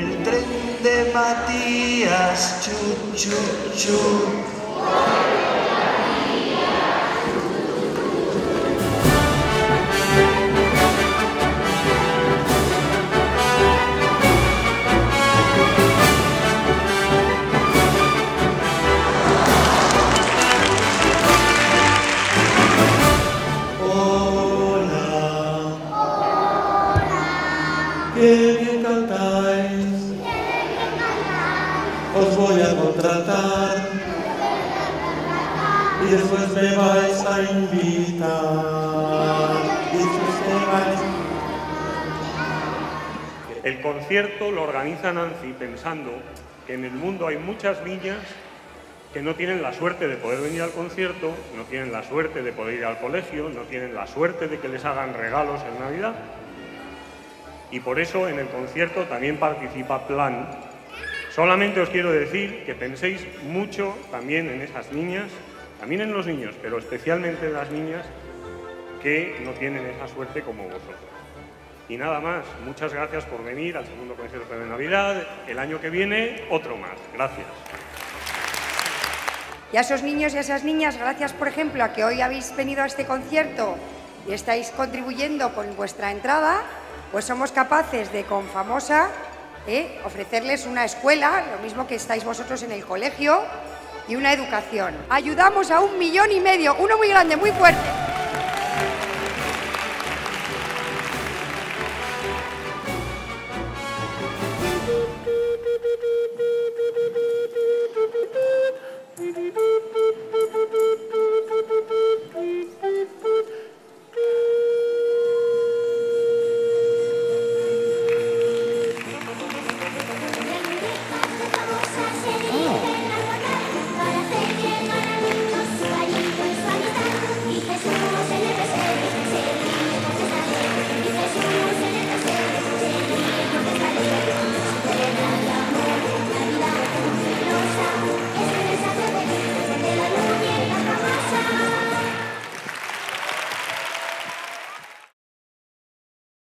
El tren de Matías, chu, chu, chu. ¡Qué bien cantáis! Os voy a contratar y después me vais a invitar. Y vais... El concierto lo organiza Nancy pensando que en el mundo hay muchas niñas que no tienen la suerte de poder venir al concierto, no tienen la suerte de poder ir al colegio, no tienen la suerte de que les hagan regalos en Navidad. Y por eso en el concierto también participa Plan. Solamente os quiero decir que penséis mucho también en esas niñas, también en los niños, pero especialmente en las niñas que no tienen esa suerte como vosotros. Y nada más, muchas gracias por venir al segundo concierto de Navidad. El año que viene, otro más. Gracias. Y a esos niños y a esas niñas, gracias por ejemplo a que hoy habéis venido a este concierto y estáis contribuyendo con vuestra entrada, pues somos capaces de con Famosa eh, ofrecerles una escuela, lo mismo que estáis vosotros en el colegio, y una educación. Ayudamos a un millón y medio, uno muy grande, muy fuerte.